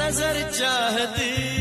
नज़र चाहती